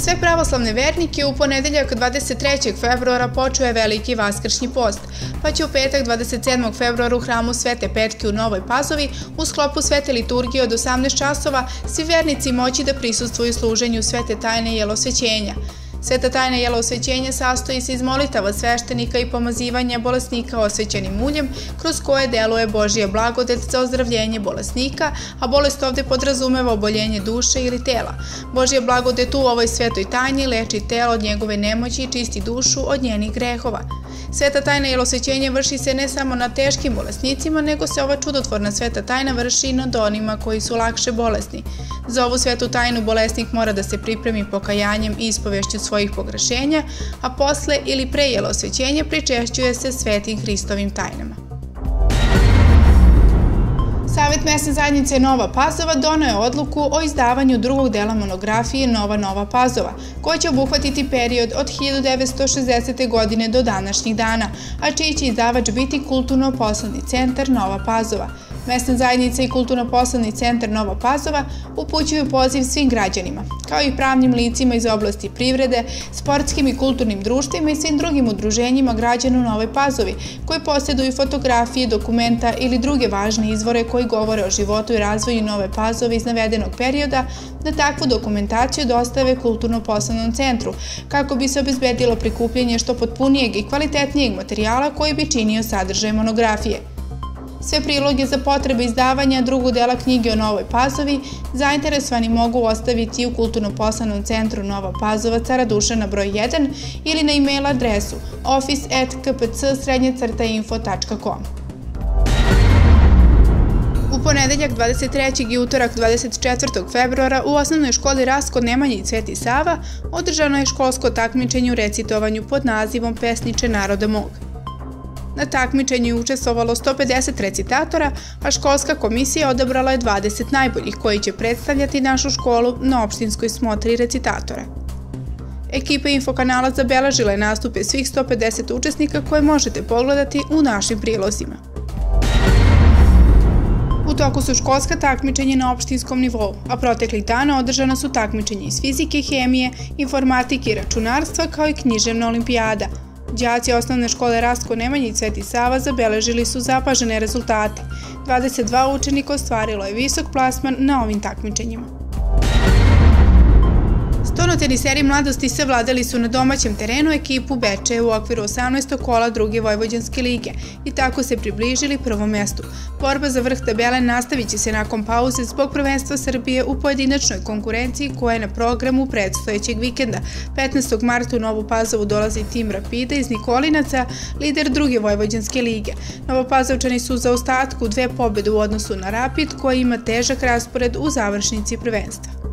sve pravoslavne vernike u ponedeljak 23. februara počeo je veliki vaskršnji post, pa će u petak 27. februara u hramu Svete Petke u Novoj Pazovi u sklopu Svete liturgije od 18 časova svi vernici moći da prisustvuju služenju Svete tajne jelosvećenja. Sveta tajna jela osvećenja sastoji se iz molitava sveštenika i pomazivanja bolesnika osvećenim uljem, kroz koje deluje Božija blagodet za ozdravljenje bolesnika, a bolest ovde podrazumeva oboljenje duše ili tela. Božija blagodet u ovoj svetoj tajni leči telo od njegove nemoći i čisti dušu od njenih grehova. Sveta tajna jelosvećenja vrši se ne samo na teškim bolesnicima, nego se ova čudotvorna sveta tajna vrši i nad onima koji su lakše bolesni. Za ovu svetu tajnu bolesnik mora da se pripremi pokajanjem i ispovešću svojih pogrešenja, a posle ili pre jelosvećenja pričešćuje se svetim Hristovim tajnama. Savet mesne zajednice Nova Pazova donao je odluku o izdavanju drugog dela monografije Nova Nova Pazova, koja će obuhvatiti period od 1960. godine do današnjih dana, a čiji će izdavač biti Kulturno-poslovni centar Nova Pazova – Mesna zajednica i Kulturno-poslovni centar Nova Pazova upućuju poziv svim građanima, kao i pravnim licima iz oblasti privrede, sportskim i kulturnim društvima i svim drugim udruženjima građana u Novoj Pazovi, koji posjeduju fotografije, dokumenta ili druge važne izvore koji govore o životu i razvoju Nove Pazove iz navedenog perioda, da takvu dokumentaciju dostave Kulturno-poslovnom centru, kako bi se obezbedilo prikupljanje što potpunijeg i kvalitetnijeg materijala koji bi činio sadržaj monografije. Sve priloge za potrebe izdavanja drugog dela knjige o Novoj Pazovi zainteresovani mogu ostaviti u Kulturno-poslanom centru Nova Pazova Cara Dušana broj 1 ili na e-mail adresu office.kpc.info.com. Ponedeljak 23. i utorak 24. februara u osnovnoj školi Rasko Nemanja i Cveti Sava održano je školsko takmičenje u recitovanju pod nazivom Pesniče naroda mog. Na takmičenju je učestvovalo 150 recitatora, a školska komisija odabrala je 20 najboljih koji će predstavljati našu školu na opštinskoj smotri recitatora. Ekipa Infokanala zabeležila je nastupe svih 150 učesnika koje možete pogledati u našim prilozima. U toku su školska takmičenja na opštinskom nivou, a proteklih dana održana su takmičenja iz fizike, hemije, informatike i računarstva kao i književna olimpijada – Đaci osnovne škole Rasko Nemanja i Cveti Sava zabeležili su zapažene rezultate. 22 učenika ostvarilo je visok plasman na ovim takmičenjima. Stonoteniseri mladosti se vladali su na domaćem terenu ekipu Beče u okviru 18. kola druge Vojvođanske lige i tako se približili prvom mestu. Borba za vrh tabele nastavit će se nakon pauze zbog prvenstva Srbije u pojedinačnoj konkurenciji koja je na programu predstojećeg vikenda. 15. marta u Novu Pazovu dolazi tim Rapida iz Nikolinaca, lider druge Vojvođanske lige. Novopazovčani su za ostatku dve pobede u odnosu na Rapid koji ima težak raspored u završnici prvenstva.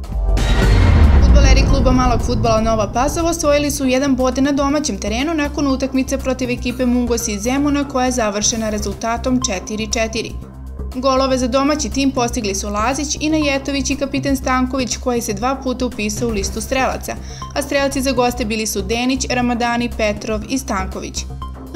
Futboleri kluba malog futbala Nova Pazova osvojili su jedan bod na domaćem terenu nakon utakmice protiv ekipe Mungos iz Zemuna koja je završena rezultatom 4-4. Golove za domaći tim postigli su Lazić i Najetović i kapiten Stanković koji se dva puta upisao u listu strelaca, a strelci za goste bili su Denić, Ramadani, Petrov i Stanković.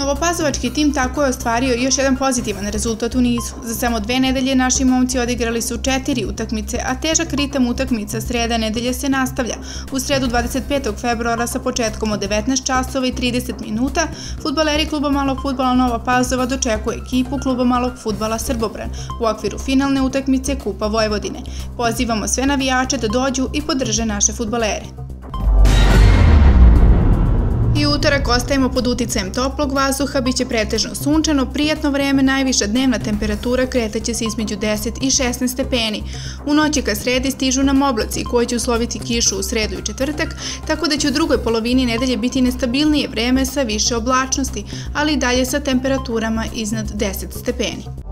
Novopazovački tim tako je ostvario još jedan pozitivan rezultat u nizu. Za samo dve nedelje naši momci odigrali su četiri utakmice, a težak ritam utakmica sreda nedelje se nastavlja. U sredu 25. februara sa početkom od 19 časova i 30 minuta, futbaleri kluba malog futbala Nova Pazova dočekuje ekipu kluba malog futbala Srbobran u okviru finalne utakmice Kupa Vojvodine. Pozivamo sve navijače da dođu i podrže naše futbalere. I utorak ostajemo pod uticajem toplog vazduha, bit će pretežno sunčano, prijatno vreme, najviša dnevna temperatura kretaće se između 10 i 16 stepeni. U noći ka sredi stižu nam oblaci koji će usloviti kišu u sredu i četvrtak, tako da će u drugoj polovini nedelje biti nestabilnije vreme sa više oblačnosti, ali i dalje sa temperaturama iznad 10 stepeni.